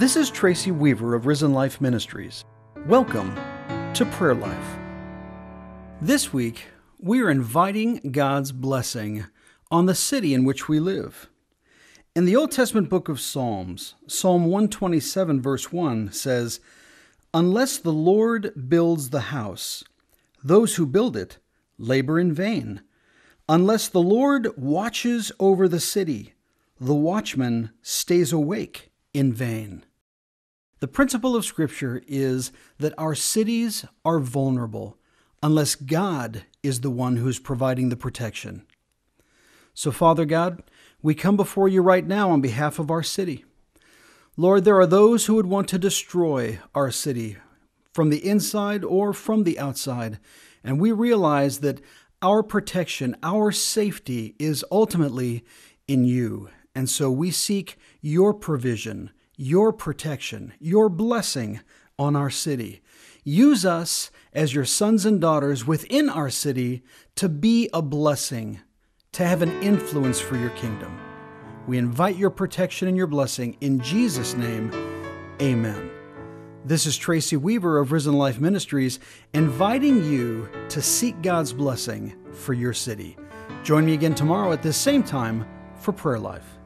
This is Tracy Weaver of Risen Life Ministries. Welcome to Prayer Life. This week, we are inviting God's blessing on the city in which we live. In the Old Testament book of Psalms, Psalm 127, verse 1 says, Unless the Lord builds the house, those who build it labor in vain. Unless the Lord watches over the city, the watchman stays awake in vain. The principle of Scripture is that our cities are vulnerable unless God is the one who's providing the protection. So, Father God, we come before you right now on behalf of our city. Lord, there are those who would want to destroy our city from the inside or from the outside, and we realize that our protection, our safety is ultimately in you. And so we seek your provision, your protection, your blessing on our city. Use us as your sons and daughters within our city to be a blessing, to have an influence for your kingdom. We invite your protection and your blessing in Jesus' name. Amen. This is Tracy Weaver of Risen Life Ministries inviting you to seek God's blessing for your city. Join me again tomorrow at this same time for Prayer Life.